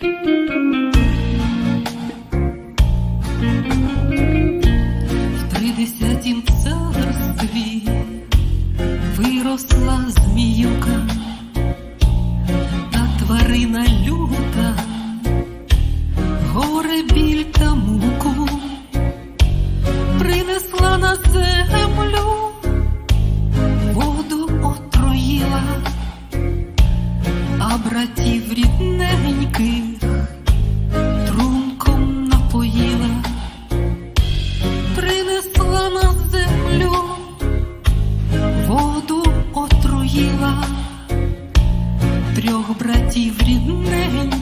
В тридесятім царстві виросла зміюка, трьох братів рідненьких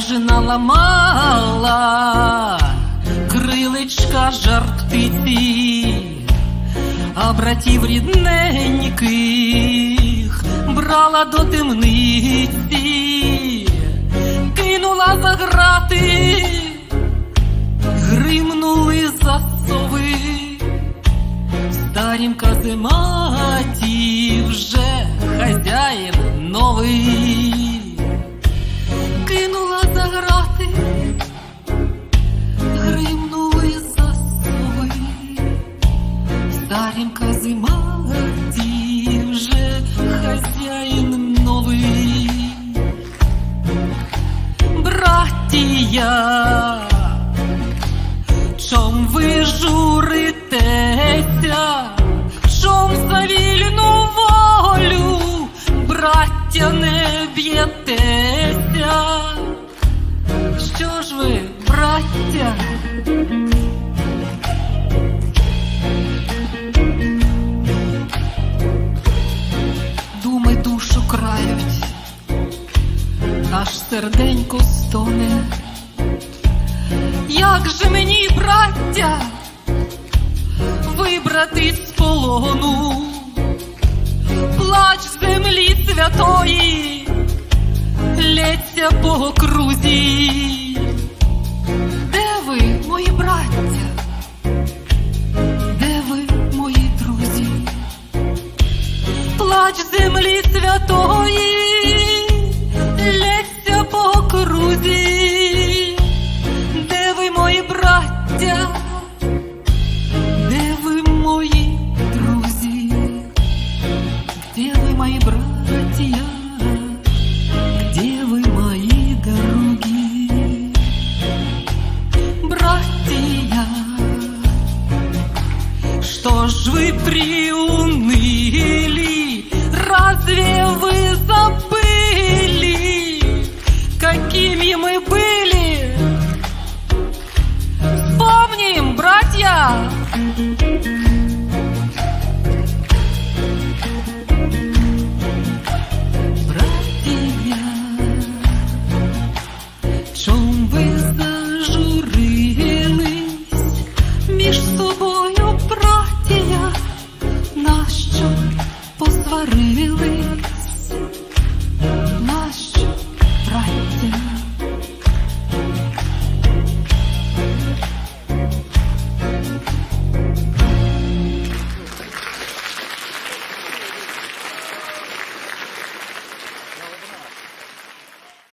Вражена ламала крилечка жар птиці, а братів рідненьких брала до темниці, кинула за грати гримнули засови, старім казематі вже хазяїн новий, старім казематі вже хазяїн новий. Братія, чом ви журитеся, аж серденько стоне. Як же мені, браття, вибрати з полону, плач землі святої, лється по окрузі. Де ви, мої браття? Де ви, мої друзі? Плач землі святої, мои братья, где вы, мои дорогие? Братья, что ж вы приуныли? So. boy.